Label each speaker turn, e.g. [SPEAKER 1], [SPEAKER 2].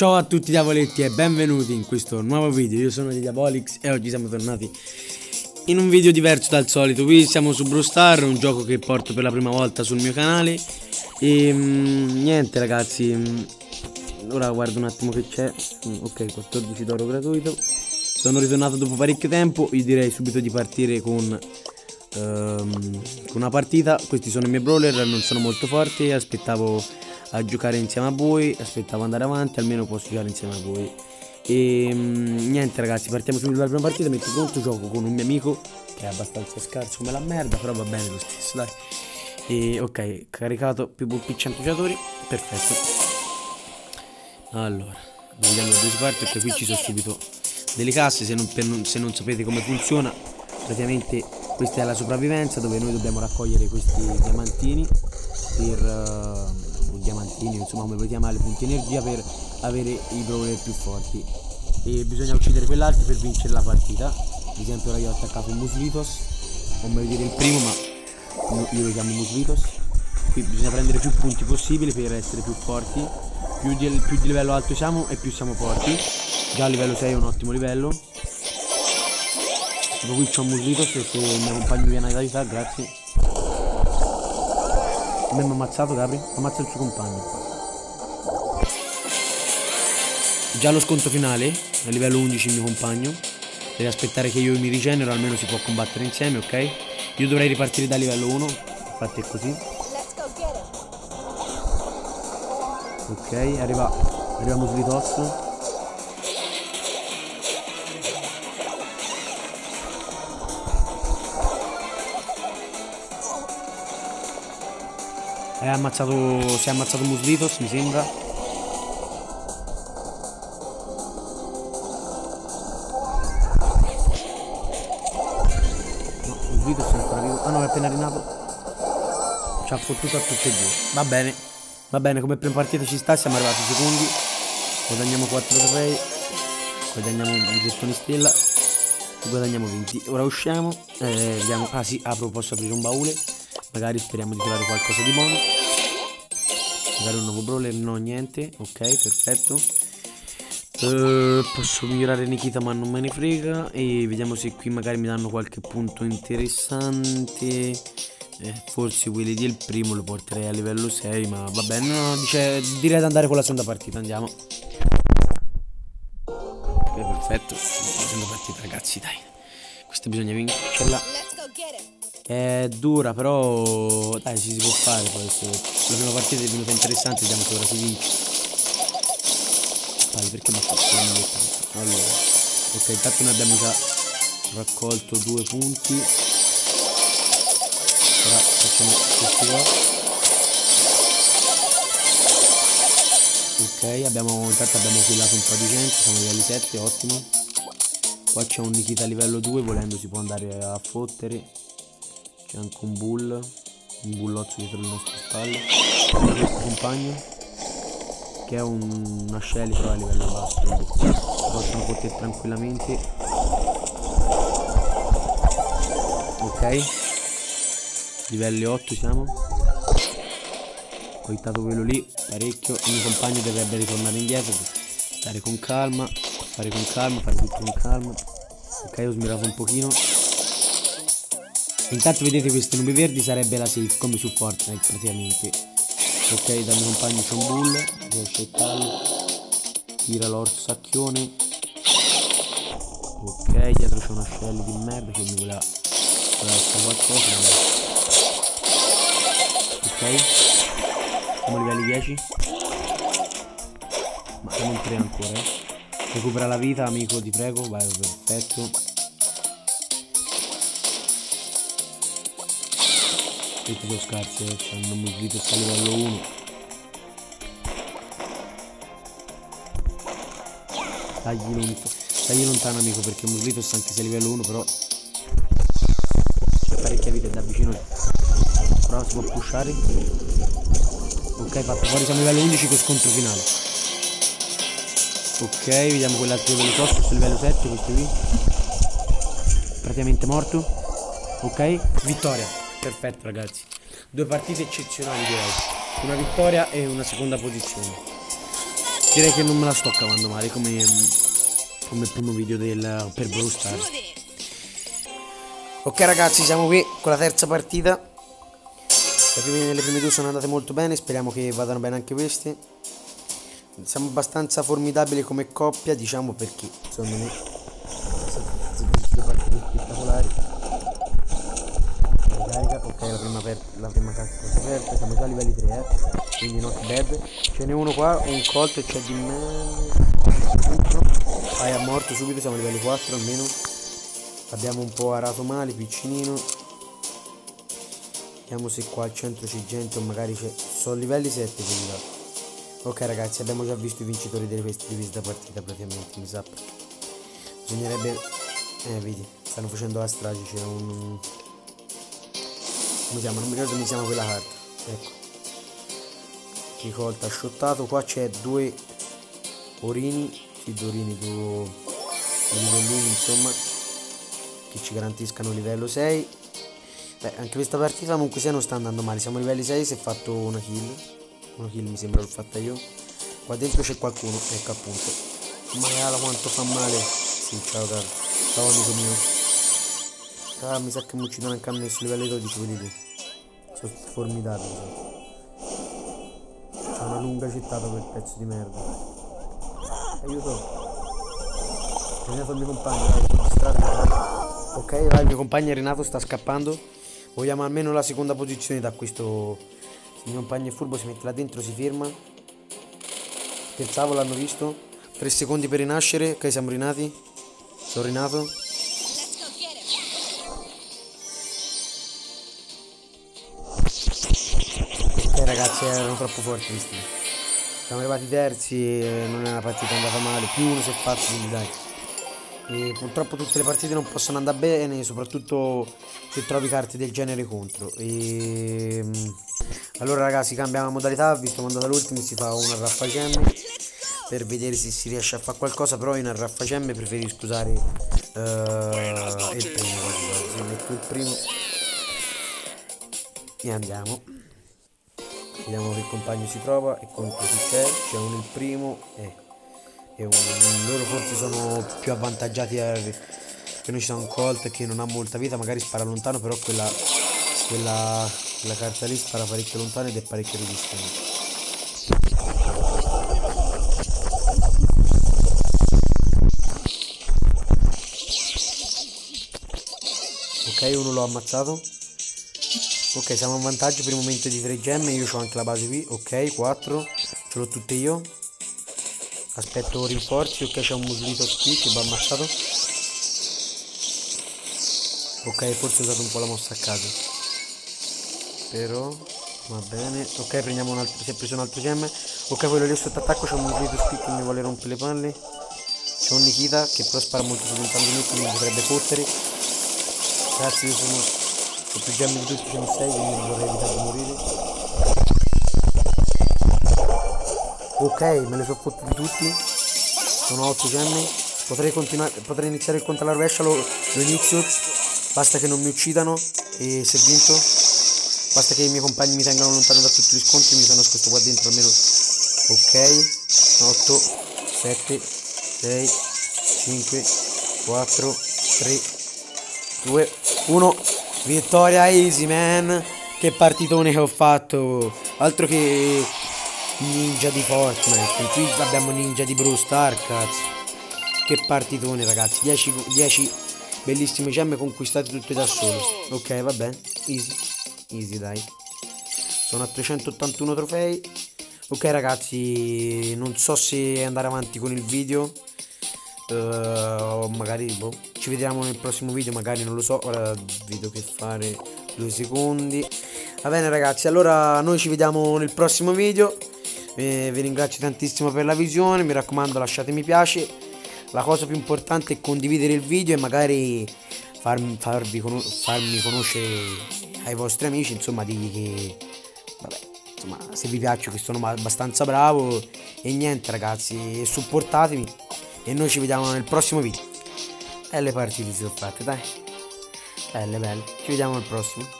[SPEAKER 1] Ciao a tutti diavoletti e benvenuti in questo nuovo video, io sono di Diabolix e oggi siamo tornati in un video diverso dal solito. Qui siamo su Brawl Star, un gioco che porto per la prima volta sul mio canale. E mm, niente ragazzi, mm, ora guardo un attimo che c'è. Mm, Ok, 14 d'oro gratuito. Sono ritornato dopo parecchio tempo, io direi subito di partire con ehm, con una partita. Questi sono i miei brawler, non sono molto forti Aspettavo a giocare insieme a voi Aspettavo andare avanti, almeno posso giocare insieme a voi e mm, niente ragazzi, partiamo subito dalla prima partita, metto conto, gioco con un mio amico che è abbastanza scarso come la merda, però va bene lo stesso, dai. E ok, caricato più PC giocatori, perfetto. Allora, vediamo dove si parte perché qui ci sono subito delle casse, se non, non, se non sapete come funziona, praticamente questa è la sopravvivenza dove noi dobbiamo raccogliere questi diamantini per... Uh, diamantini, insomma come lo chiamare, punti energia per avere i brawler più forti. E bisogna uccidere quell'altro per vincere la partita. Ad esempio ora io ho attaccato un Muslitos non voglio dire il primo ma io lo chiamo Muslitos. Qui bisogna prendere più punti possibili per essere più forti. Più di, più di livello alto siamo e più siamo forti. Già a livello 6 è un ottimo livello. Tipo qui c'ho un Muslitos e se il mio compagno viene ad aiutare grazie mi ha ammazzato Gabri ammazza il suo compagno Già lo sconto finale, a livello 11 il mio compagno. Deve aspettare che io mi rigenero, almeno si può combattere insieme, ok? Io dovrei ripartire da livello 1, infatti è così. Ok, arriva, arriva Muslitosso. È ammazzato, si è ammazzato Muslitos, mi sembra. appena rinato ci ha fottuto a tutte e due. Va bene. Va bene come prima partita ci sta siamo arrivati secondi. Guadagniamo 4 trofei. Guadagniamo un gettone stella. Guadagniamo 20 ora usciamo. Eh, vediamo ah sì apro posso aprire un baule magari speriamo di trovare qualcosa di buono. Magari un nuovo brawler no niente. Ok perfetto. Uh, posso migliorare Nikita ma non me ne frega. E vediamo se qui magari mi danno qualche punto interessante. Eh, Forse quelli del primo lo porterei a livello 6 Ma va bene, no, dice, direi di andare con la seconda partita, andiamo. Ok, perfetto. La seconda partita ragazzi, dai. Questa bisogna vincerla È dura però Dai, ci si può fare poi La prima partita è venuta interessante, vediamo se ora si vince. Spalle perché mi sto facendo tanto allora ok intanto noi abbiamo già raccolto due punti. Ora facciamo questi qua. Ok abbiamo intanto abbiamo filato un po' di gente siamo livelli 7 ottimo. Qua c'è un Nikita livello 2 volendo si può andare a fottere c'è anche un bull un bullozzo dietro le nostre spalle. Questo compagno che è un, una Shelly però a livello basso. Quindi possono poter tranquillamente. Ok. Livelli 8 siamo. Ho hittato quello lì parecchio. Il mio compagno dovrebbe ritornare indietro. Stare con calma fare con calma fare tutto con calma. Ok ho smirato un pochino intanto vedete queste nubi verdi sarebbe la safe come su Fortnite praticamente. Ok dal mio compagno c'è un bull riesce taglio tira l'orso sacchione. Ok dietro c'è una shell di merda che mi voleva fare qualcosa ok. Siamo a livelli 10 ma siamo in 3 ancora eh. recupera la vita amico ti prego vai perfetto tutti sono scarsi eh, cioè mi dite sta livello 1 tagli lontano tagli lontano amico perché Muslitos anche se è livello 1 però c'è parecchia vita da vicino. Però si può pushare. Ok fatto. Fuori siamo livello 11 con scontro finale. Ok vediamo quell'altro livello tosto sul livello 7 questo qui. Praticamente morto. Ok vittoria Perfetto ragazzi. Due partite eccezionali direi. Una vittoria e una seconda posizione. direi che non me la sto cavando male come, come primo video del, per Brawl Stars. Ok ragazzi siamo qui con la terza partita le prime, le prime due sono andate molto bene, speriamo che vadano bene anche queste. Siamo abbastanza formidabili come coppia, diciamo perché, secondo me, sono due partite spettacolari. Ricarica, ok, la prima, per, la prima carta è aperta, siamo già a livelli 3, eh, quindi not bad. Ce n'è uno qua, un colt c'è di me. Vai, è morto subito, siamo a livelli 4 almeno. Abbiamo un po' arato male, piccinino. Vediamo se qua al centro c'è gente o magari c'è... Sono livelli 7 quindi là. Ok ragazzi, abbiamo già visto i vincitori di questa partita praticamente, mi sa. Bisognerebbe... Eh, vedi, stanno facendo la strage, c'è un... Chiama? Non mi ricordo come si chiama quella carta. Ecco. Ricolta, shottato. Qua c'è due orini. Sì, due orini, due, livellini, insomma. Che ci garantiscano livello 6. Beh, anche questa partita comunque sia non sta andando male. Siamo a livelli 6, si è fatto una kill. Una kill mi sembra l'ho fatta io. Qua dentro c'è qualcuno, ecco appunto. Maiala quanto fa male. Sì, ciao caro. Ciao amico mio. Ah, mi sa che mi uccidono anche a me su livello 12 quelli lì. Sono formidabili. C'è una lunga città quel pezzo di merda. Aiuto. Renato il mio compagno, dai. Ok, vai, il mio compagno Renato sta scappando. Vogliamo almeno la seconda posizione da questo il mio compagno è furbo, si mette là dentro, si ferma. Pensavo l'hanno visto. 3 secondi per rinascere. Ok, siamo rinati. Sono rinato. Ragazzi, erano troppo forti questi. Siamo arrivati terzi e non è una partita andata male. Più uno si è fatto, quindi dai. E purtroppo tutte le partite non possono andare bene, soprattutto se trovi carte del genere contro. E... Ehm, allora ragazzi cambiamo modalità, visto che è andata l'ultimo si fa una raffacemme per vedere se si riesce a fare qualcosa, però in raffacemme preferisco usare uh, il primo, metto il primo e andiamo. Vediamo che compagno si trova e contro chi c'è, c'è uno il primo e che un, loro forse sono più avvantaggiati che noi ci sono Colt che non ha molta vita magari spara lontano però quella, quella, quella carta lì spara parecchio lontano ed è parecchio resistente. Ok uno l'ho ammazzato ok siamo in vantaggio per il momento di 3 gemme io ho anche la base qui ok 4 ce l'ho tutte io Aspetto rinforzi, ok c'è un muslito qui che va ammazzato. Ok, forse ho usato un po' la mossa a caso. Però va bene. Ok, prendiamo un altro. Si è preso un altro gemme. Ok, quello lì sotto attacco c'è un muslito qui che mi vuole rompere le palle. C'è un Nikita che però spara molto più lontano di me, quindi potrebbe fottere. Ragazzi, io sono. Ho più gemme di tutti, ce ne 6, quindi vorrei evitare di morire. Ok, me ne sono fottuti tutti. Sono 8 gemme. Potrei continuare. Potrei iniziare il conto alla rovescia, lo, lo inizio. Basta che non mi uccidano. E è vinto. Basta che i miei compagni mi tengano lontano da tutti gli scontri. Mi sono nascosto qua dentro almeno. Ok. 8, 7, 6, 5, 4, 3, 2, 1. Vittoria easy man. Che partitone che ho fatto. Altro che Ninja di Fortnite. Qui abbiamo ninja di Brawl Star, cazzo. Che partitone, ragazzi. 10, 10 bellissime gemme conquistate tutte da solo. Ok, va bene. Easy. Easy, dai. Sono a 381 trofei. Ok, ragazzi, non so se andare avanti con il video. Uh, magari boh, ci vediamo nel prossimo video, magari non lo so. Ora vedo che fare due secondi. Va bene, ragazzi. Allora, noi ci vediamo nel prossimo video vi, vi ringrazio tantissimo per la visione, mi raccomando lasciate mi piace. La cosa più importante è condividere il video e magari farmi, farvi, farmi conoscere ai vostri amici, insomma, digli che vabbè, insomma, se vi piaccio che sono abbastanza bravo e niente ragazzi, supportatemi e noi ci vediamo nel prossimo video. E le partite sono fatte, dai. Belle, belle. Ci vediamo al prossimo.